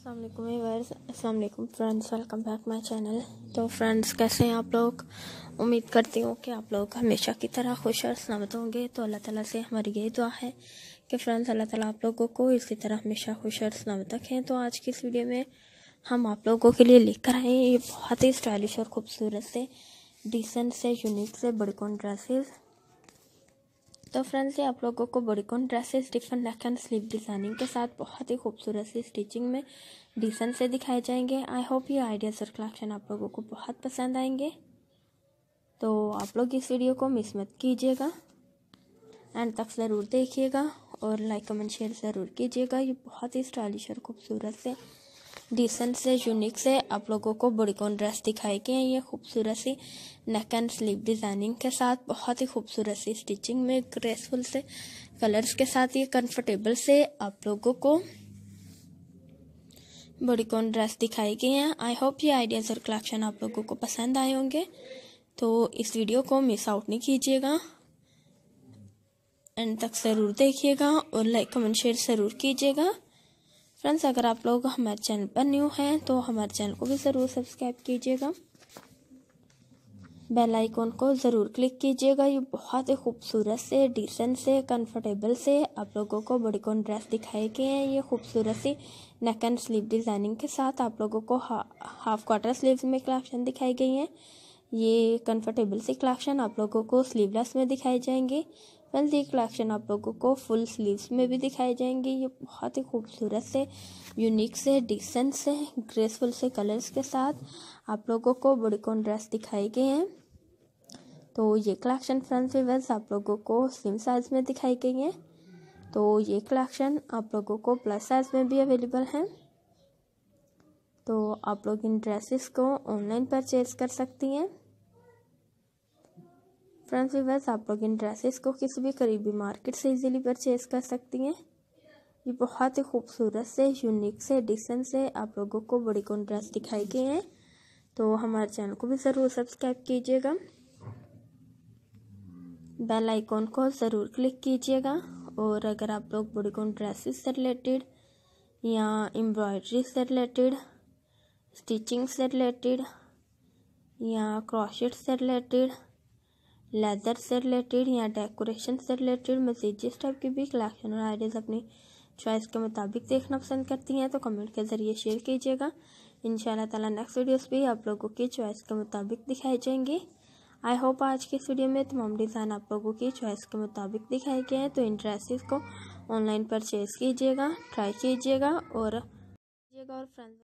Aslam friends welcome back my channel तो friends कैसे हैं आप लोग? उम्मीद करती हूँ कि आप लोग हमेशा की तरह खुश और सलामत होंगे। तो अल्लाह ताला से हमारी यही दुआ है कि फ्रेंड्स अल्लाह ताला आप लोगों को इसी तरह हमेशा खुश और सलामत रखें। तो आज की इस वीडियो में हम आप लोगों के लिए लेकर आए ये बहुत ही स्टाइलिश और ख़ूबसूरत से डिसेंट से यूनिक से बड़ी कौन ड्रेसेस तो फ्रेंड्स, ये आप लोगों को bodycon dresses different neck and sleeve designing के साथ। बहुत ही खूबसूरत सी स्टिचिंग में डिसेंट से दिखाए जाएँगे। आई होप ये आइडियाज़ और कलेक्शन आप लोगों को बहुत पसंद आएँगे। तो आप लोग इस वीडियो को मिस मत कीजिएगा। एंड तक ज़रूर देखिएगा और लाइक कमेंट शेयर ज़रूर कीजिएगा। ये बहुत ही स्टाइलिश और खूबसूरत से डिसेंट से यूनिक से, आप लोगों को बॉडीकॉन ड्रेस दिखाई गई है। ये खूबसूरत सी नेक एंड स्लीव डिज़ाइनिंग के साथ, बहुत ही खूबसूरत सी स्टिचिंग में ग्रेसफुल से कलर्स के साथ ये कंफर्टेबल से आप लोगों को बॉडीकॉन ड्रेस दिखाई गई हैं। आई होप ये आइडियाज़ और कलेक्शन आप लोगों को पसंद आए होंगे। तो इस वीडियो को मिस आउट नहीं कीजिएगा। एंड तक ज़रूर देखिएगा और लाइक कमेंट शेयर ज़रूर कीजिएगा। फ्रेंड्स अगर आप लोग हमारे चैनल पर न्यू हैं तो हमारे चैनल को भी ज़रूर सब्सक्राइब कीजिएगा। बेल आइकॉन को ज़रूर क्लिक कीजिएगा। ये बहुत ही खूबसूरत से डिसेंट से कंफर्टेबल से आप लोगों को बड़ी कौन ड्रेस दिखाए गए हैं। ये खूबसूरत सी नेक एंड स्लीव डिज़ाइनिंग के साथ आप लोगों को हा, हाफ़ क्वार्टर स्लीव्स में कलेक्शन दिखाई गई हैं। ये कंफर्टेबल सी कलेक्शन आप लोगों को स्लीवलेस में दिखाई जाएँगे। फ्रेंड्स ये कलेक्शन आप लोगों को फुल स्लीव्स में भी दिखाई जाएँगे। ये बहुत ही खूबसूरत से यूनिक से डिसेंट से ग्रेसफुल से कलर्स के साथ। आप लोगों को बड़ीकॉन ड्रेस दिखाए गए हैं। तो ये कलेक्शन फ्रेंड्स वीवर्स आप लोगों को स्लिम साइज़ में दिखाई गई हैं। तो ये कलेक्शन आप लोगों को प्लस साइज़ में भी अवेलेबल हैं। तो आप लोग इन ड्रेसेस को ऑनलाइन परचेज कर सकती हैं। फ्रेंड्स वीवर्स आप लोग इन ड्रेसेस को किसी भी करीबी मार्केट से इजीली परचेज कर सकती हैं। ये बहुत ही खूबसूरत से यूनिक से डिसेंट से आप लोगों को बड़ी कौन ड्रेस दिखाई गए हैं। तो हमारे चैनल को भी ज़रूर सब्सक्राइब कीजिएगा। बेल आइकॉन को ज़रूर क्लिक कीजिएगा। और अगर आप लोग बड़ी कौन ड्रेसेस से रिलेटेड या एम्ब्रॉयडरी से रिलेटेड स्टिचिंग से रिलेटेड या क्रॉशेट से रिलेटेड लेदर से रिलेटेड या डेकोरेशन से रिलेटेड मजीद जिस टाइप की भी कलेक्शन और आइडियाज़ अपनी चॉइस के मुताबिक देखना पसंद करती हैं तो कमेंट के ज़रिए शेयर कीजिएगा। इन ताला नेक्स्ट वीडियोस भी आप लोगों की चॉइस के मुताबिक दिखाई जाएँगी। आई होप आज की इस वीडियो में तमाम डिज़ाइन आप लोगों की चॉइस के मुताबिक दिखाए गए हैं तो इन ड्रेसेस को ऑनलाइन परचेज़ कीजिएगा ट्राई कीजिएगा और फ्रेंड्स